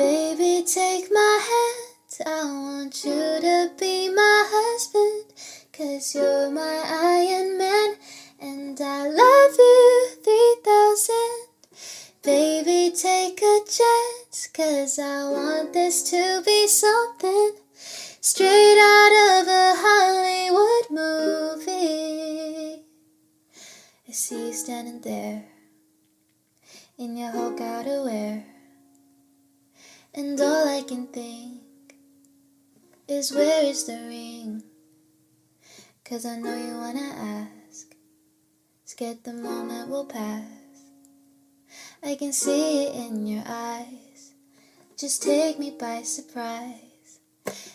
Baby, take my hand. I want you to be my husband. Cause you're my Iron Man. And I love you 3000. Baby, take a chance. Cause I want this to be something straight out of a Hollywood movie. I see you standing there in your Hulk outerwear. And all I can think is where is the ring? Cause I know you wanna ask. Scared the moment will pass. I can see it in your eyes. Just take me by surprise.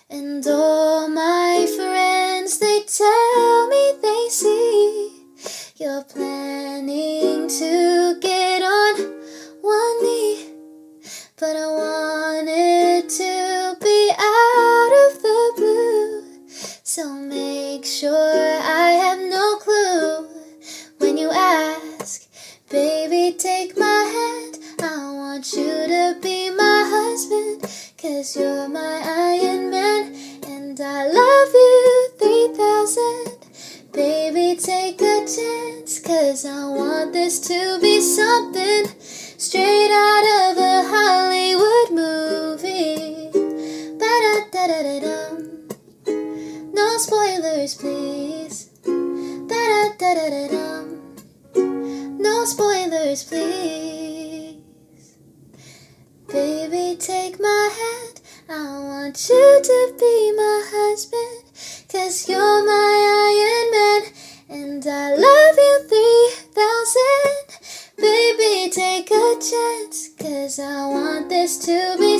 And all my friends, they tell me they see you're planning to get on one knee. But I want Cause you're my Iron Man. And I love you 3000. Baby, take a chance. Cause I want this to be something straight out of a Hollywood movie. Ba-da-da-da-da-dum. No spoilers, please. Ba-da-da-da-da-dum. No spoilers, please. Take my hand. I want you to be my husband. Cause you're my Iron Man. And I love you 3000. Baby, take a chance. Cause I want this to be